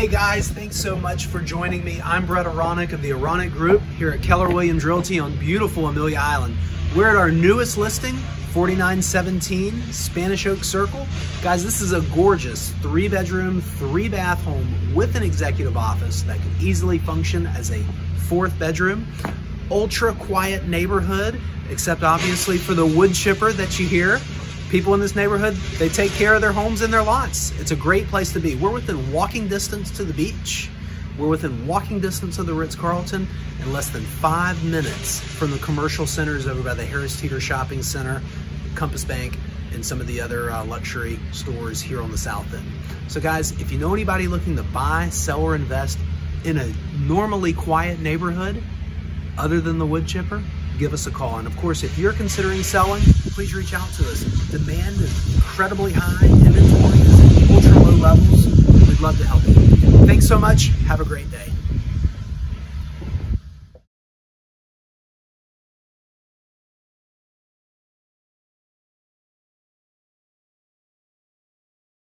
Hey guys, thanks so much for joining me. I'm Brett Aroneck of the Aroneck Group here at Keller Williams Realty on beautiful Amelia Island. We're at our newest listing, 4917 Spanish Oak Circle. Guys, this is a gorgeous three bedroom, three bath home with an executive office that could easily function as a fourth bedroom. Ultra quiet neighborhood, except obviously for the wood chipper that you hear people in this neighborhood, they take care of their homes and their lots. It's a great place to be. We're within walking distance to the beach. We're within walking distance of the Ritz-Carlton and less than five minutes from the commercial centers over by the Harris Teeter Shopping Center, Compass Bank, and some of the other uh, luxury stores here on the south end. So guys, if you know anybody looking to buy, sell, or invest in a normally quiet neighborhood, other than the wood chipper, give us a call. And of course, if you're considering selling, please reach out to us. Demand is incredibly high, inventory is at ultra low levels. We'd love to help you. Thanks so much. Have a great day.